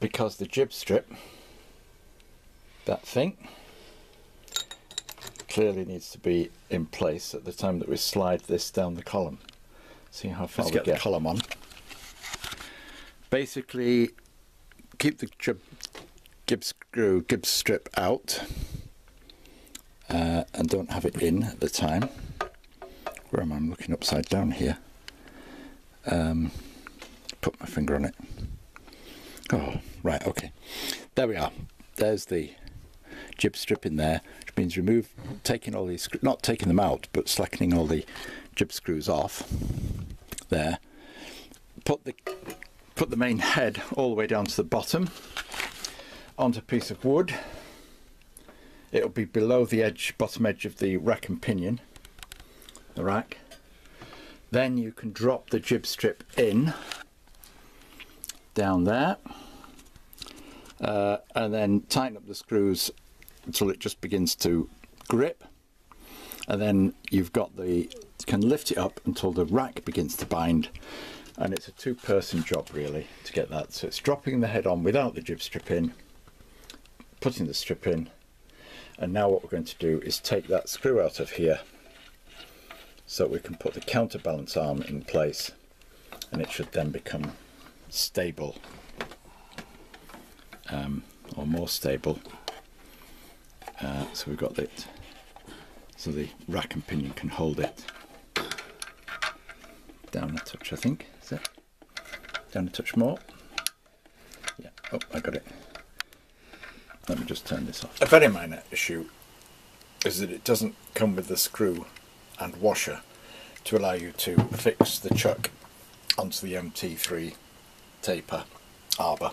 because the jib strip, that thing, clearly needs to be in place at the time that we slide this down the column. See how far Let's we get the column on. Basically, keep the jib, gib screw, gib strip out, uh, and don't have it in at the time. Where am I? I'm looking upside down here. Um, put my finger on it. Oh, right, okay. There we are. There's the jib strip in there, which means remove, taking all these, not taking them out, but slackening all the jib screws off. There. Put the put the main head all the way down to the bottom onto a piece of wood. It'll be below the edge, bottom edge of the rack and pinion, the rack. Then you can drop the jib strip in down there, uh, and then tighten up the screws until it just begins to grip. And then you've got the can lift it up until the rack begins to bind, and it's a two-person job really to get that. So it's dropping the head on without the jib strip in, putting the strip in, and now what we're going to do is take that screw out of here so we can put the counterbalance arm in place and it should then become stable um, or more stable. Uh, so we've got it so the rack and pinion can hold it down a touch I think. Is it down a touch more? Yeah. Oh I got it. Let me just turn this off. A very minor issue is that it doesn't come with the screw and washer to allow you to fix the chuck onto the MT3 taper arbor.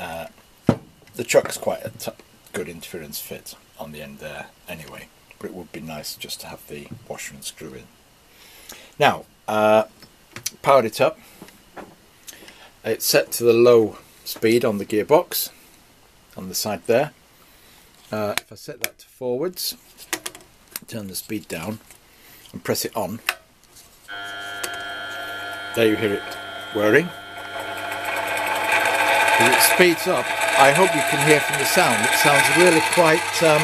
Uh, the chuck's quite a t- good interference fit on the end there anyway, but it would be nice just to have the washer and screw in. Now, uh, powered it up. It's set to the low speed on the gearbox on the side there. Uh, if I set that to forwards, turn the speed down and press it on, there you hear it whirring. It speeds up, I hope you can hear from the sound, it sounds really quite um,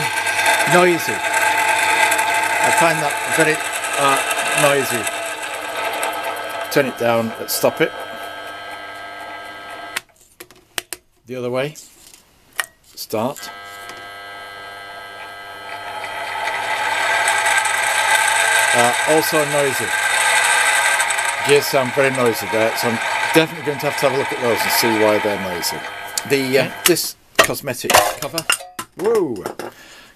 noisy. I find that very uh, noisy. Turn it down, let's stop it. The other way, start. Uh, also noisy. Gears sound very noisy there, so I'm definitely going to have to have a look at those and see why they're noisy. The uh, this cosmetic cover, whoa,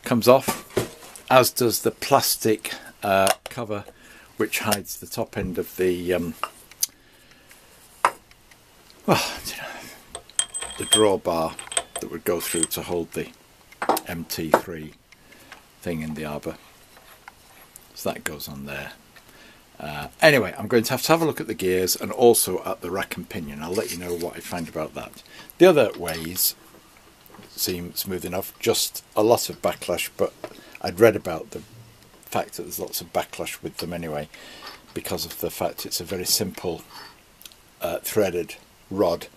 comes off, as does the plastic uh, cover, which hides the top end of the um, well, the drawbar that would go through to hold the MT3 thing in the arbor. So that goes on there. Uh, anyway, I'm going to have to have a look at the gears and also at the rack and pinion. I'll let you know what I find about that. The other ways seem smooth enough, just a lot of backlash, but I'd read about the fact that there's lots of backlash with them anyway, because of the fact it's a very simple uh, threaded rod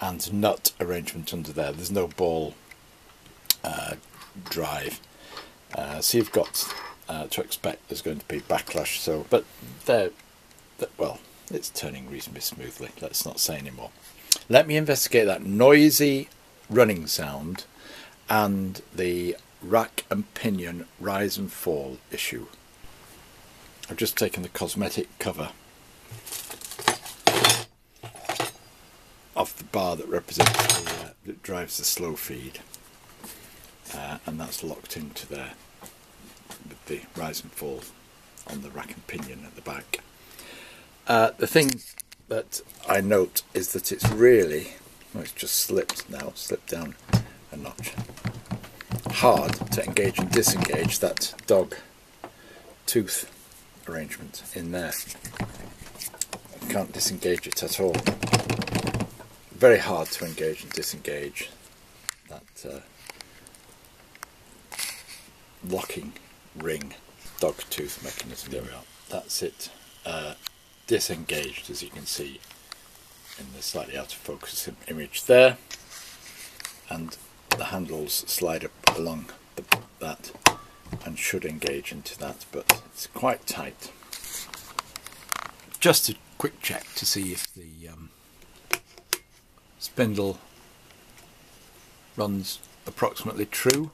and nut arrangement under there. There's no ball uh, drive. Uh, so you've got uh, to expect there's going to be backlash. So, but they're, they well, it's turning reasonably smoothly. Let's not say any more. Let me investigate that noisy running sound and the rack and pinion rise and fall issue. I've just taken the cosmetic cover off the bar that represents the, uh, that drives the slow feed, uh, and that's locked into there with the rise and fall on the rack and pinion at the back. Uh, the thing that I note is that it's really, well, it's just slipped now, slipped down a notch. Hard to engage and disengage that dog tooth arrangement in there. Can't disengage it at all. Very hard to engage and disengage that uh, locking ring dog tooth mechanism. There we are. That's it. Uh, disengaged, as you can see. in the slightly out of focus image there and the handles slide up along the, that and should engage into that but it's quite tight. Just a quick check to see if the um, spindle runs approximately true.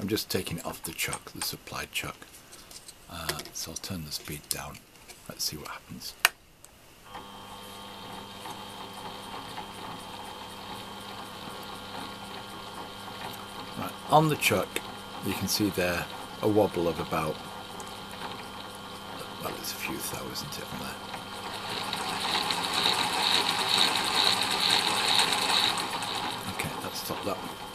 I'm just taking it off the chuck, the supplied chuck. Uh, so I'll turn the speed down. Let's see what happens. Right, on the chuck you can see there a wobble of about, well it's a few thou isn't it on there. Okay, let's stop that.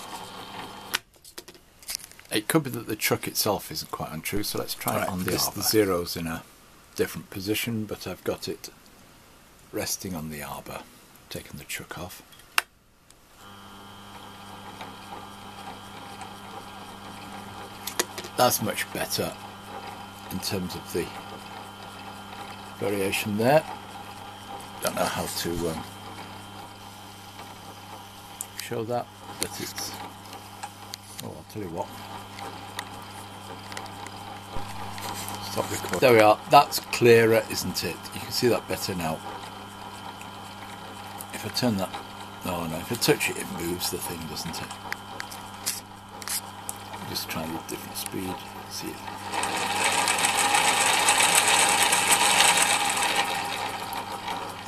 It could be that the chuck itself isn't quite untrue, so let's try right, it on the arbor. The zero's in a different position, but I've got it resting on the arbor. Taking the chuck off. That's much better in terms of the variation there. Don't know how to um, show that, but it's. Oh, I'll tell you what. Stop recording. There we are. That's clearer, isn't it? You can see that better now. If I turn that, no, no. If I touch it, it moves the thing, doesn't it? Just try a different speed. See it.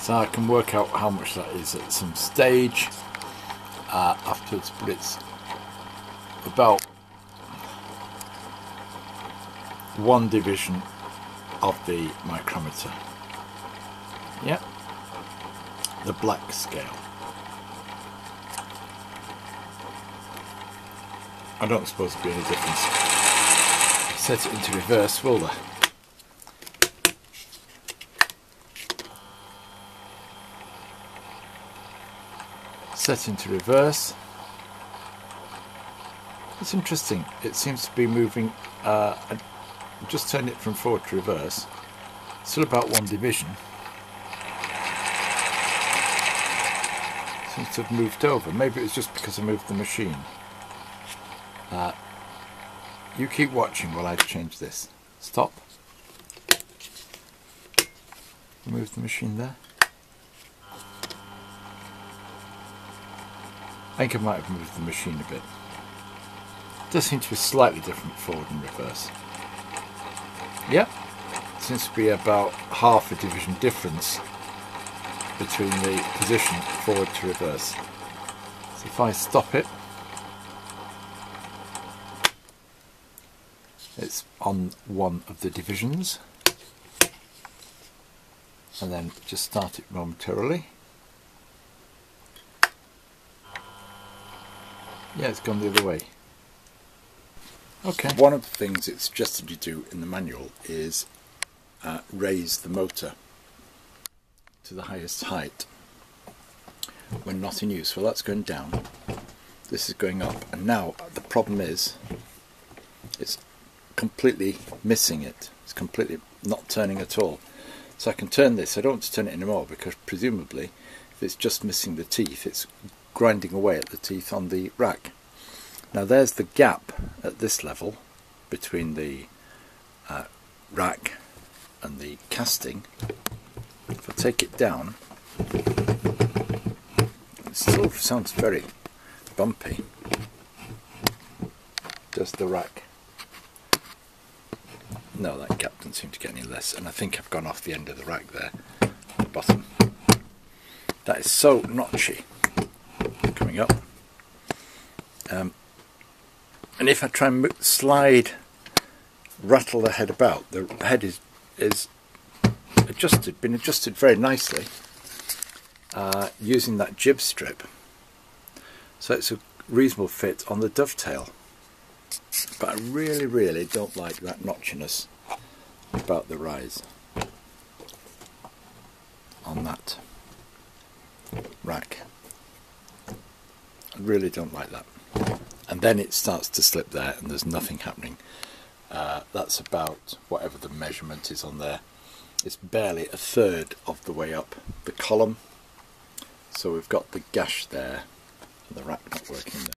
So I can work out how much that is at some stage uh, afterwards, but it's about one division of the micrometer. Yep, the black scale. I don't suppose there'll be any difference. Set it into reverse, will there? Set into reverse. It's interesting. It seems to be moving uh, just turned it from forward to reverse. Still about one division. Seems to have moved over. Maybe it's just because I moved the machine. Uh, you keep watching while I change this. Stop. Move the machine there. I think I might have moved the machine a bit. It does seem to be slightly different forward and reverse. Yep, seems to be about half a division difference between the position forward to reverse. So if I stop it, it's on one of the divisions and then just start it momentarily. Yeah, it's gone the other way. Okay. One of the things it's suggested you do in the manual is uh, raise the motor to the highest height when not in use. Well, that's going down. This is going up. And now the problem is it's completely missing it. It's completely not turning at all. So I can turn this. I don't want to turn it anymore because presumably if it's just missing the teeth, it's grinding away at the teeth on the rack. Now there's the gap at this level between the uh, rack and the casting. If I take it down, it still sounds very bumpy. Does the rack? No, that gap doesn't seem to get any less, and I think I've gone off the end of the rack there, the bottom. That is so notchy coming up. Um, and if I try and slide, rattle the head about, the head is is adjusted, been adjusted very nicely uh, using that jib strip. So it's a reasonable fit on the dovetail. But I really, really don't like that notchiness about the rise on that rack. I really don't like that then it starts to slip there and there's nothing happening. Uh, that's about whatever the measurement is on there. It's barely a third of the way up the column So we've got the gash there and the rack not working there.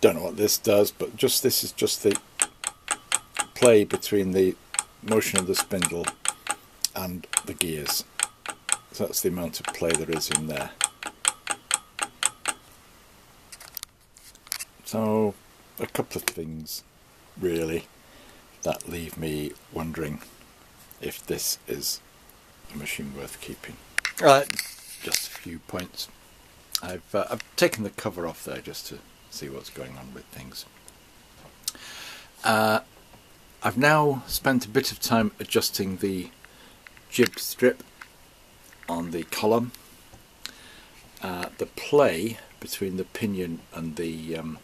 Don't know what this does, but just this is just the play between the motion of the spindle and the gears. So that's the amount of play there is in there. So a couple of things really that leave me wondering if this is a machine worth keeping. Uh, just a few points. I've, uh, I've taken the cover off there just to see what's going on with things. Uh, I've now spent a bit of time adjusting the jib strip on the column. Uh, the play between the pinion and the um,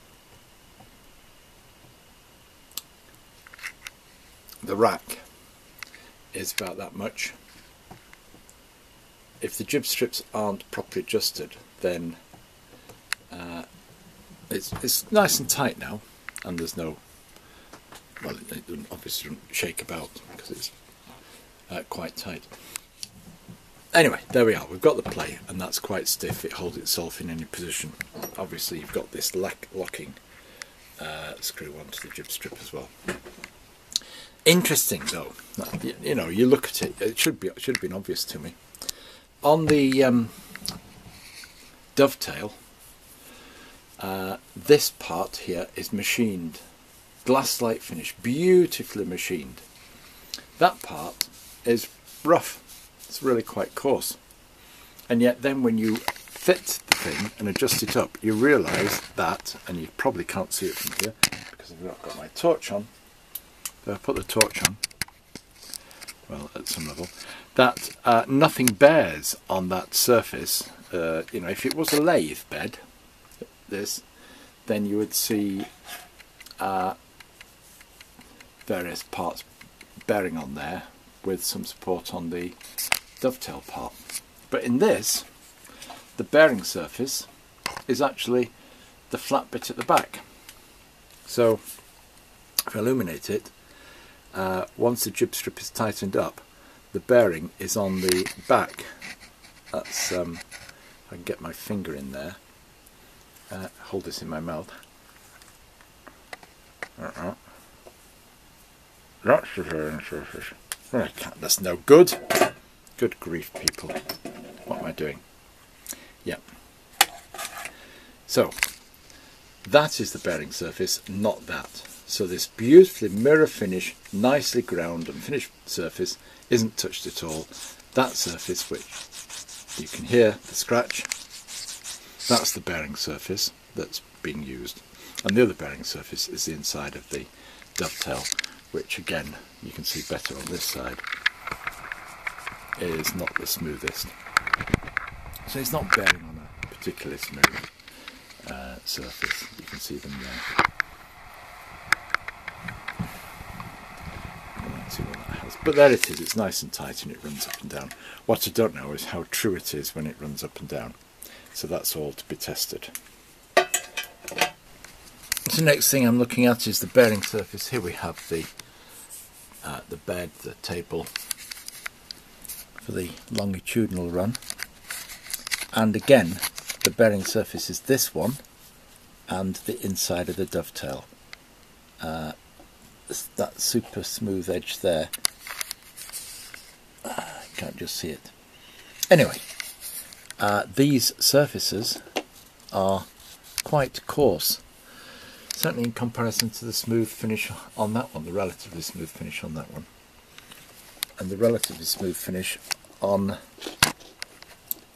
the rack is about that much. If the jib strips aren't properly adjusted then uh, it's, it's nice and tight now and there's no well, it, it obviously doesn't shake about because it's uh, quite tight. Anyway, there we are. We've got the play, and that's quite stiff. It holds itself in any position. Obviously, you've got this lock locking uh, screw onto the jib strip as well. Interesting, though. You know, you look at it. It should be it should have been obvious to me. On the um, dovetail, uh, this part here is machined glass light finish, beautifully machined. That part is rough, it's really quite coarse. And yet then when you fit the thing and adjust it up, you realise that, and you probably can't see it from here, because I've not got my torch on, if I put the torch on, well at some level, that uh, nothing bears on that surface. Uh, you know, if it was a lathe bed, this, then you would see uh, various parts bearing on there with some support on the dovetail part. But in this, the bearing surface is actually the flat bit at the back. So if I illuminate it, uh, once the jib strip is tightened up, the bearing is on the back. That's, um, I can get my finger in there, hold this in my mouth. Uh -uh. I can't, that's no good. Good grief, people. What am I doing? Yep. So, that is the bearing surface, not that. So this beautifully mirror finish, nicely ground and finished surface isn't touched at all. That surface, which you can hear the scratch, that's the bearing surface that's being used. And the other bearing surface is the inside of the dovetail which again you can see better on this side, is not the smoothest. So it's not bearing on a particularly smooth uh, surface. You can see them there. But there it is, it's nice and tight and it runs up and down. What I don't know is how true it is when it runs up and down. So that's all to be tested. The next thing I'm looking at is the bearing surface. Here we have the uh, the bed, the table for the longitudinal run. And again, the bearing surface is this one and the inside of the dovetail. Uh, that super smooth edge there. Uh, can't just see it. Anyway, uh, these surfaces are quite coarse certainly in comparison to the smooth finish on that one, the relatively smooth finish on that one, and the relatively smooth finish on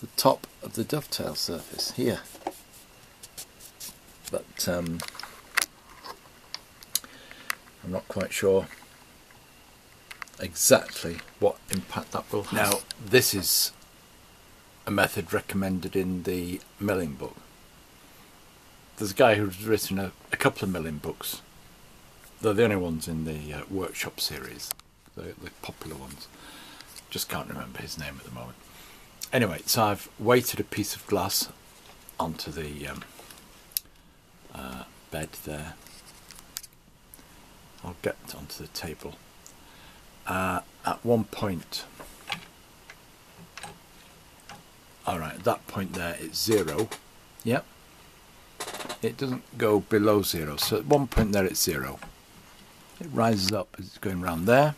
the top of the dovetail surface here. But um, I'm not quite sure exactly what impact that will have. Now, this is a method recommended in the milling book there's a guy who's written a, a, couple of milling books. They're the only ones in the uh, workshop series, the, the, popular ones. Just can't remember his name at the moment. anyway, so I've weighted a piece of glass onto the um, uh, bed there. I'll get onto the table. Uh, at one point, all right, at that point there it's zero. Yep. It doesn't go below zero, so at one point there it's zero. It rises up as it's going around there.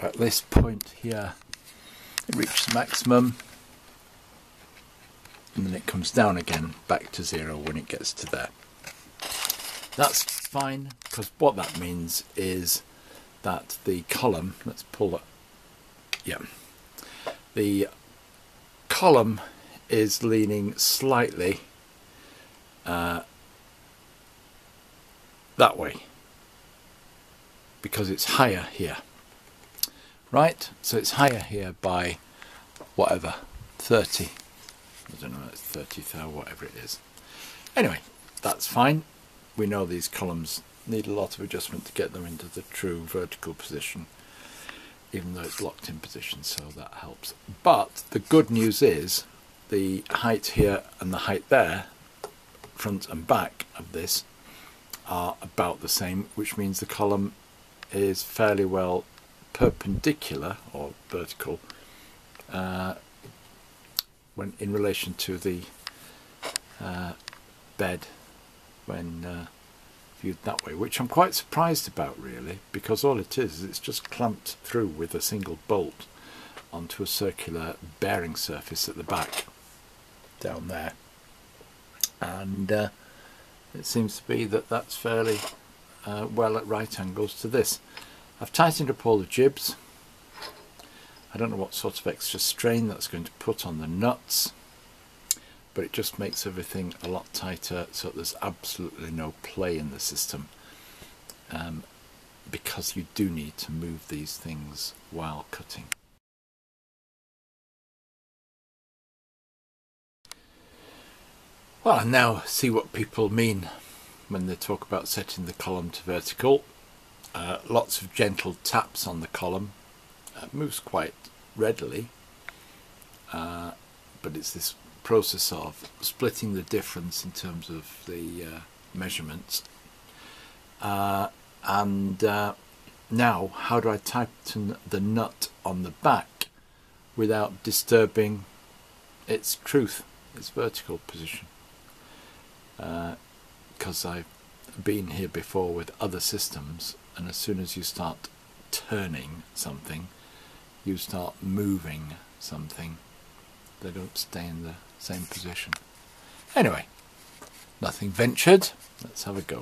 At this point here, it reaches maximum and then it comes down again back to zero when it gets to there. That's fine because what that means is that the column, let's pull it, yeah, the column is leaning slightly uh, that way because it's higher here. Right? So it's higher here by whatever 30 I don't know it's 30 thou whatever it is. Anyway that's fine. We know these columns need a lot of adjustment to get them into the true vertical position even though it's locked in position so that helps. But the good news is the height here and the height there front and back of this are about the same which means the column is fairly well perpendicular or vertical uh, when in relation to the uh, bed when uh, viewed that way, which I'm quite surprised about really, because all it is is it's just clamped through with a single bolt onto a circular bearing surface at the back down there, and uh, it seems to be that that's fairly uh, well at right angles to this. I've tightened up all the jibs. I don't know what sort of extra strain that's going to put on the nuts, but it just makes everything a lot tighter so there's absolutely no play in the system. Um, because you do need to move these things while cutting. Well, now see what people mean when they talk about setting the column to vertical. Uh, lots of gentle taps on the column. Uh, moves quite readily, uh, but it's this process of splitting the difference in terms of the uh, measurements. Uh, and uh, now, how do I tighten the nut on the back without disturbing its truth, its vertical position? Because I've been here before with other systems and as soon as you start turning something, you start moving something. They don't stay in the same position. Anyway, nothing ventured. Let's have a go.